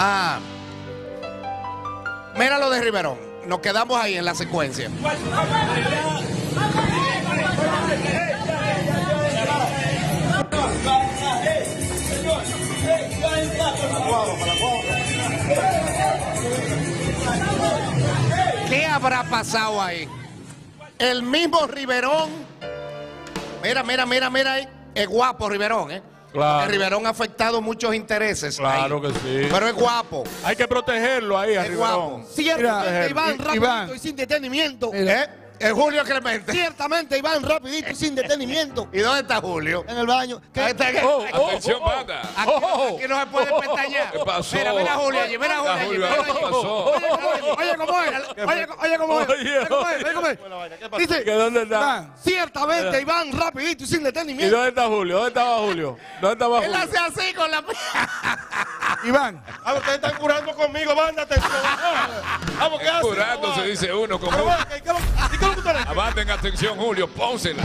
Ah. Mira lo de Riverón. Nos quedamos ahí en la secuencia. ¿Qué habrá pasado ahí? El mismo Riverón. Mira, mira, mira, mira ahí. Es guapo Riverón, ¿eh? Claro. El Riverón ha afectado muchos intereses. Claro ahí. que sí. Pero es guapo. Hay que protegerlo ahí, a Es Riverón. guapo. Ciertamente, Mira, Iván, Iván. y sin detenimiento. ¿Eh? Es Julio Clemente. Ciertamente, Iván, rapidito y sin detenimiento. ¿Y dónde está Julio? En el baño. ¿Qué? Ahí está. Oh, oh, Atención, oh, banda. Aquí, Oh. aquí no se puede pestañear. ¿Qué pasó? Mira, mira a Julio allí, mira a Julio allí. Mira ¿qué pasó? Oye, cómo es. Oye, oye, cómo es. Oye, cómo es. Oye, cómo es. Dice, ¿Que dónde está? ciertamente, Iván, rapidito y sin ¿Y detenimiento. dónde está Julio? ¿Dónde estaba Julio? ¿Dónde estaba Él Julio? hace así con la. Iván. Ah, ustedes están curando conmigo, banda, atención. Vamos, ¿qué hacen? Curando, se dice uno con Pero uno. va, ¿qué- qué- ¿Y qué es lo que ustedes quieren? Abaten atención, Julio, pónsela.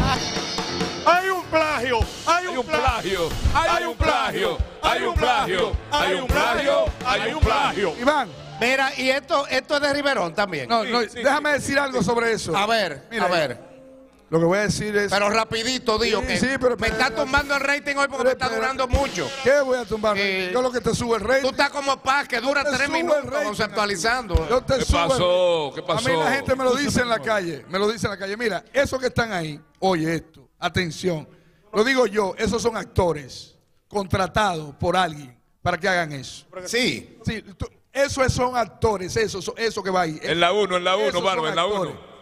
Hay un plagio, hay Hay un plagio, hay un plagio, hay un plagio, hay un plagio, hay un plagio. Iván. Mira, y esto, esto es de Riverón también. No, no, déjame decir algo sobre eso. A ver, Mira, a ver. Lo que voy a decir es. Pero rapidito, digo Sí, que sí, pero- me está tumbando el rating hoy porque me está Pero- durando mucho. ¿Qué voy a tumbar? Eh, Yo lo que te sube el rey. Tú estás como Paz, que dura tres minutos rating. conceptualizando. Yo te ¿Qué pasó? ¿Qué pasó? A mí la gente me lo dice en la calle. Me lo dice en la calle. Mira, esos que están ahí, oye esto, atención. Lo digo yo, esos son actores contratados por alguien para que hagan eso. Sí. Sí, tú- esos son actores, eso, eso, eso que va ahí. En la 1, en la 1, Esos son Barba, en la actores. 1.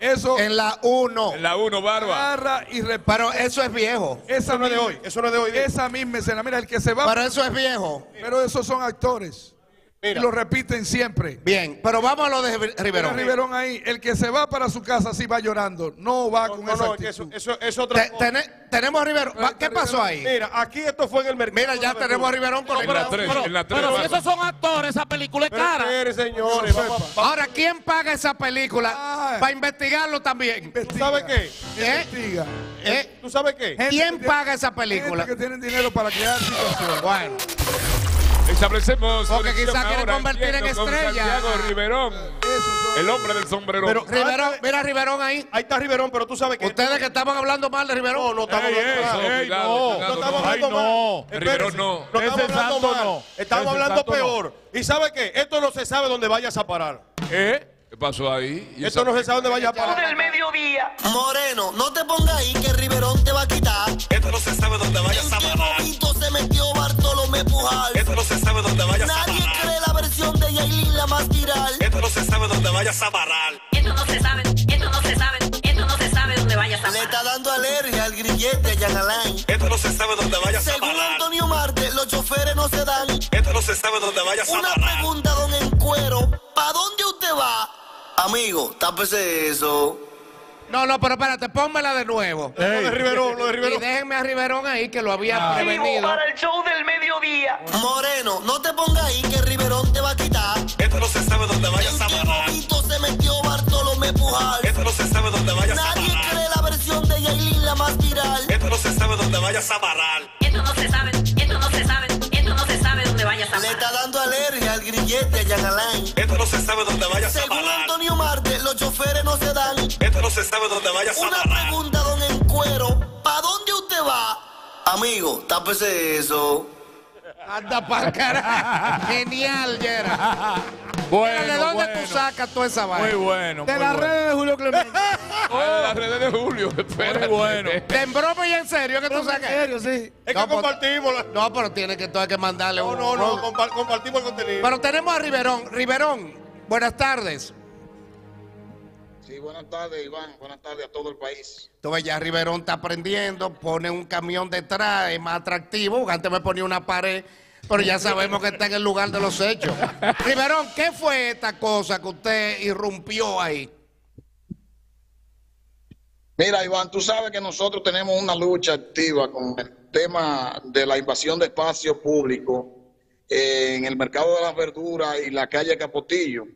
Eso En la 1. En la 1, Barba. agarra y repara. Pero eso es viejo. Esa Eso no es de hoy, eso no es de hoy. Esa misma escena. Mira, el que se va. Pero eso es viejo. Pero esos son actores. Mira. Y lo repiten siempre. Bien, pero vamos a lo de Mira, Riverón. Riverón ahí, el que se va para su casa sí va llorando. No va No, con no, esa no, que eso, eso es otra Te- cosa. tene- tenemos a Riverón. ¿Qué pasó ahí? Mira, aquí esto fue en el mercado. Mira, ya tenemos a. Riverón En la conectado. 3, en la 3. Pero si esos son actores, esa película es Pero cara. señores, vamos, vamos. Ahora, ¿quién paga esa película Ah. para investigarlo también? Investiga. ¿Sabes qué? ¿Eh? Investiga. ¿Eh? ¿Tú sabes qué? ¿Quién paga esa película? Gente que tienen dinero para crear situaciones. Bueno, Establecemos. Porque conexión quizá quieren ahora, convertir en estrella. Santiago Riverón, Esos son- el hombre del sombrero. Pero- Riverón, mira Riverón ahí. Ahí está Riverón, pero tú sabes que. Ustedes que estaban hablando mal de No, Riverón. no estamos Ey, hablando mal. no, no estamos no. hablando mal. no. Riverón no. No estamos hablando mal. no. Estamos hablando no. peor. ¿Y sabe qué? Esto no se sabe dónde vayas a parar. ¿Eh? ¿Qué pasó ahí? ¿Y Esto no se sabe dónde vayas a parar. Moreno, no te pongas ahí que Riverón te va a quitar. Esto no se sabe dónde vayas a ¿En qué parar. Vayas a parar. Esto no se sabe, esto no se sabe, esto no se sabe dónde vayas a Le parar. está dando alergia al grillete a Jan Alain. Esto no se sabe dónde vayas a Según parar. Antonio Marte, los choferes no se dan. Esto no se sabe dónde vayas a Una parar. pregunta, don Encuero. ¿Pa' dónde usted va? Amigo, tápese eso. No, no, pero espérate, pónmela de nuevo. Lo de Riverón, lo de Y Riverón. déjenme a Riverón ahí que lo había prevenido. el show del mediodía. Moreno, no te pongas ahí que grillete a Jan Alain. Esto no se sabe dónde vayas a Según parar. Antonio Marte, los choferes no se dan. Esto no se sabe dónde vayas a Una parar. pregunta, don Encuero. ¿Pa' dónde usted va? Amigo, tápese eso. Anda para carajo. Genial, Yera. Bueno, ¿De dónde bueno. tú sacas toda esa Muy vaina? bueno. De muy las bueno. redes de Julio Clemente. Ah, de las redes de Julio. Espérate. bueno. De en broma y en serio que tú En sacas. serio, sí. Es que No, pues- compartimos. la- No, pero tiene que, todo hay que mandarle No, un. no, no, compa- compartimos el contenido. Pero tenemos a Riverón. Riverón, buenas tardes. Sí, buenas tardes, Iván. Buenas tardes a todo el país. Ves, ya Riverón está aprendiendo, pone un camión detrás, es más atractivo. Antes me ponía una pared, pero ya sabemos que está en el lugar de los hechos. Riverón, ¿qué fue esta cosa que usted irrumpió ahí? Mira, Iván, tú sabes que nosotros tenemos una lucha activa con el tema de la invasión de espacio público eh, en el mercado de las verduras y la calle Capotillo.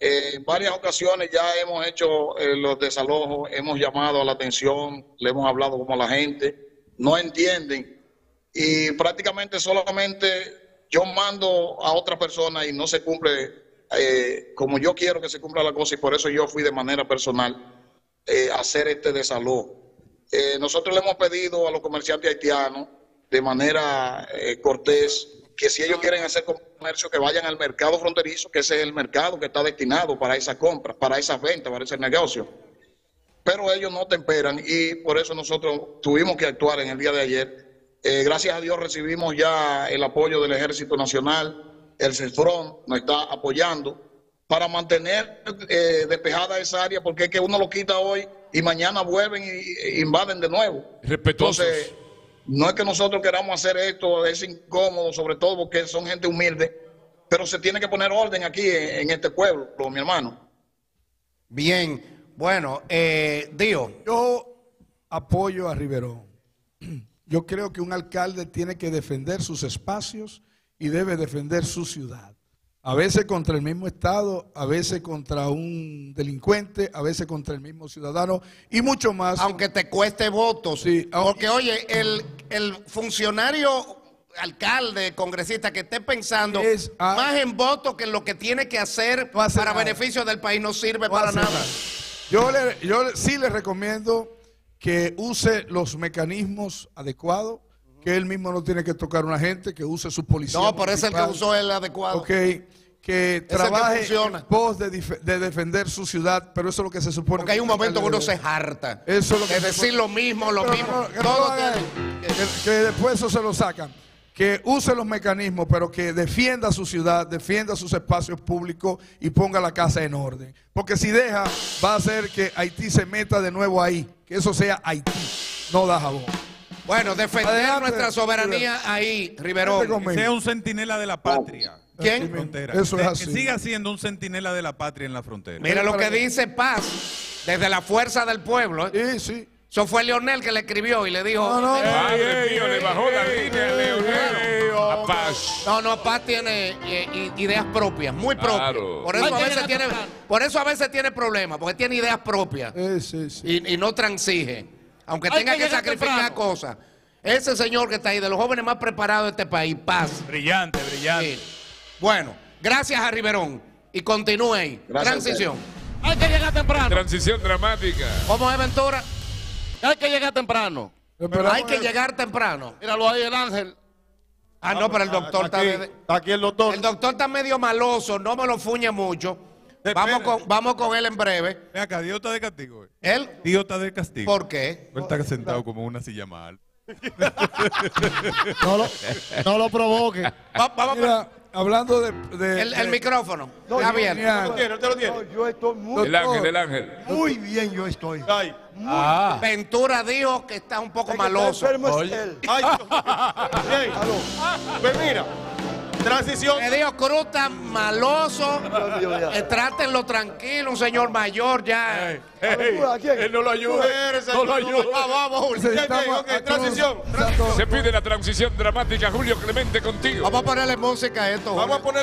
Eh, en varias ocasiones ya hemos hecho eh, los desalojos, hemos llamado a la atención, le hemos hablado como la gente, no entienden y prácticamente solamente yo mando a otra persona y no se cumple eh, como yo quiero que se cumpla la cosa y por eso yo fui de manera personal eh, a hacer este desalojo. Nosotros le hemos pedido a los comerciantes haitianos de manera cortés que si ellos quieren hacer comercio, que vayan al mercado fronterizo, que ese es el mercado que está destinado para esas compras, para esas ventas, para ese negocio. Pero ellos no temperan y por eso nosotros tuvimos que actuar en el día de ayer. Eh, gracias a Dios recibimos ya el apoyo del Ejército Nacional, el CEFRON nos está apoyando para mantener eh, despejada esa área, porque es que uno lo quita hoy y mañana vuelven y, y invaden de nuevo. Respetuosos. Entonces, no es que nosotros queramos hacer esto, es incómodo, sobre todo porque son gente humilde, pero se tiene que poner orden aquí en, en este pueblo, mi hermano. Bien, bueno, eh, Dio. Yo apoyo a Riverón. Yo creo que un alcalde tiene que defender sus espacios y debe defender su ciudad. A veces contra el mismo Estado, a veces contra un delincuente, a veces contra el mismo ciudadano y mucho más. Aunque te cueste votos. Sí, Porque, oye, el, el funcionario, alcalde, congresista que esté pensando Es a- más en votos que en lo que tiene que hacer No hace para nada. beneficio del país no sirve No para nada. nada. Yo, le, yo sí le recomiendo que use los mecanismos adecuados, que él mismo no tiene que tocar a una gente, que use su policía. No, por eso el que municipal. usó el adecuado. Ok, que trabaje en pos de, de defender su ciudad, pero eso es lo que se supone. Porque hay un momento que uno se harta. Eso es lo que de se decir lo mismo, lo Pero mismo. no, que no Todo después eso se lo sacan. Que use los mecanismos, pero que defienda su ciudad, defienda sus espacios públicos y ponga la casa en orden. Porque si deja, va a hacer que Haití se meta de nuevo ahí. Que eso sea Haití, no da jabón. Bueno, defender Adelante, nuestra soberanía ahí, Riverón. conmigo. Sea un centinela de la patria. ¿Quién? en la frontera. Eso es Que- así. Que siga siendo un centinela de la patria en la frontera. Mira lo que dice Paz desde la fuerza del pueblo. ¿eh? Sí, sí. Eso fue Leonel que le escribió y le dijo. No, no, no. Madre mío, le bajó la línea a Leonel. A Paz. No, no, Paz tiene eh, ideas propias, muy propias. Claro. Por eso a veces tiene, por eso a veces tiene problemas, porque tiene ideas propias sí, sí. y, y no transige, aunque tenga que sacrificar temprano. cosas. Ese señor que está ahí, de los jóvenes más preparados de este país, Paz. Brillante, brillante. Sí. Bueno, gracias a Riverón y continúe ahí. Gracias Transición. Hay que llegar temprano. Transición dramática. ¿Cómo es Ventura? Hay que llegar temprano. Esperamos Hay que el- llegar temprano. Míralo ahí, el ángel. Ah, no, pero el doctor está, aquí, de- está aquí el doctor. el doctor está medio maloso, no me lo fuñe mucho. Vamos con, vamos con él en breve. Ven acá, Dios está de castigo. eh. ¿Él? Dios está de castigo. ¿Por qué? Él está sentado como una silla mal. No lo, no lo provoque. Va- vamos Mira, hablando de. de- el, el de- micrófono. No, Está bien. ¿Usted lo tiene? ¿Usted lo tiene? No, yo estoy muy, El ángel, el ángel. muy bien, yo estoy. Ay, Ventura dijo que está un poco El que está maloso. enfermo es él. ay, Dios mío. Bien. Pues mira, transición. Me dijo Cruz está maloso. Eh, trátenlo tranquilo, un señor mayor ya. Aventura, ¿a quién? Él no lo ayuda. No lo ayuda. Ah, vamos, Julio. Transición, Se pide la transición dramática. Julio Clemente contigo. Vamos a ponerle música a esto. Vamos a poner